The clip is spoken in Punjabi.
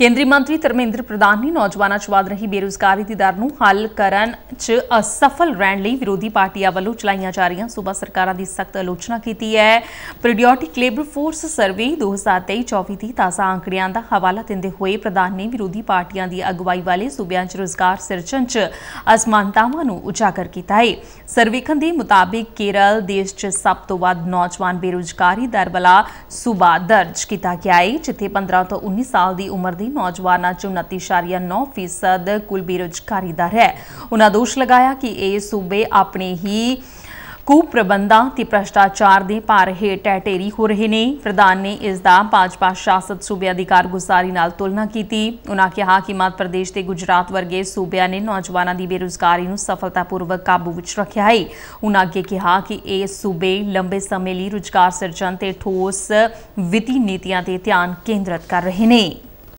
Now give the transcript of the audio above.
ਕੇਂਦਰੀ ਮੰਤਰੀ ਧਰਮੇਂਦਰ ਪ੍ਰਧਾਨ ਨੇ ਨੌਜਵਾਨਾਂ 'ਚ ਵਧ ਰਹੀ ਬੇਰੁਜ਼ਗਾਰੀ ਦੀ ਦਰ ਨੂੰ ਹੱਲ ਕਰਨ 'ਚ ਅਸਫਲ ਰਹਿਣ ਲਈ ਵਿਰੋਧੀ ਪਾਰਟੀਆਂ ਵੱਲੋਂ ਚਲਾਈਆਂ ਜਾ ਰਹੀਆਂ ਸੂਬਾ ਸਰਕਾਰਾਂ ਦੀ ਸਖਤ ਆਲੋਚਨਾ ਕੀਤੀ ਹੈ। ਪੀਰੀਓਡਿਕ ਲੇਬਰ ਫੋਰਸ ਸਰਵੇ 2023-24 ਦੀ ਤਾਜ਼ਾ ਅੰਕੜਿਆਂ ਦਾ ਹਵਾਲਾ ਦਿੰਦੇ ਹੋਏ ਪ੍ਰਧਾਨ ਨੇ ਵਿਰੋਧੀ ਪਾਰਟੀਆਂ ਦੀ ਅਗਵਾਈ ਵਾਲੇ ਸੂਬਿਆਂ 'ਚ ਰੁਜ਼ਗਾਰ ਸਿਰਜਣ 'ਚ ਅਸਮਾਨਤਾਵਾਂ ਨੂੰ ਉਜਾਗਰ ਕੀਤਾ ਹੈ। ਸਰਵੇਖਣ ਦੇ ਮੁਤਾਬਿਕ ਕੇਰਲ ਦੇਸ਼ 'ਚ ਸਭ ਤੋਂ ਵੱਧ ਨੌਜਵਾਨ ਬੇਰੁਜ਼ਗਾਰੀ ਦਰ ਵਾਲਾ ਸੂਬਾ ਦਰਜ ਕੀਤਾ ਗਿਆ ਹੈ, ਜਿੱਥੇ 15 ਤੋਂ 19 ਸਾਲ ਦੀ ਉਮਰ ਦੇ ਨੌਜਵਾਨਾਂ 'ਚ 29.9% ਕੁੱਲ ਬੇਰੁਜ਼ਗਾਰੀ ਦਾ ਹੈ ਉਹਨਾਂ ਦੋਸ਼ ਲਗਾਇਆ ਕਿ ਇਹ ਸੂਬੇ ਆਪਣੇ ਹੀ ਕੁਪ੍ਰਬੰਧਾਂ ਤੇ ਭ੍ਰਸ਼ਟਾਚਾਰ ਦੇ ਭਾਰ ਹੇਠ ਢਹਿ ਹੋ ਰਹੇ ਨੇ। ਪ੍ਰਧਾਨ ਨੇ ਇਸ ਦਾ ਭਾਜਪਾ ਸ਼ਾਸਤ ਸੂਬਿਆਂ ਦੀ ਕਾਰਗੁਜ਼ਾਰੀ ਨਾਲ ਤੁਲਨਾ ਕੀਤੀ। ਉਹਨਾਂ ਕਿਹਾ ਕਿ ਮੱਧ ਪ੍ਰਦੇਸ਼ ਤੇ ਗੁਜਰਾਤ ਵਰਗੇ ਸੂਬਿਆਂ ਨੇ ਨੌਜਵਾਨਾਂ ਦੀ ਬੇਰੁਜ਼ਗਾਰੀ ਨੂੰ ਸਫਲਤਾਪੂਰਵਕ ਕਾਬੂ ਵਿੱਚ ਰੱਖਿਆ ਹੈ। ਉਹਨਾਂ ਅੱਗੇ ਕਿਹਾ ਕਿ ਇਹ ਸੂਬੇ ਲੰਬੇ ਸਮੇਂ ਲਈ ਰੁਜ਼ਗਾਰ ਸਿਰਜਣ ਤੇ ਠੋਸ ਵਿੱਤੀ ਨੀਤੀਆਂ ਤੇ ਧਿਆਨ ਕੇਂਦਰਿਤ ਕਰ ਰਹੇ ਨੇ।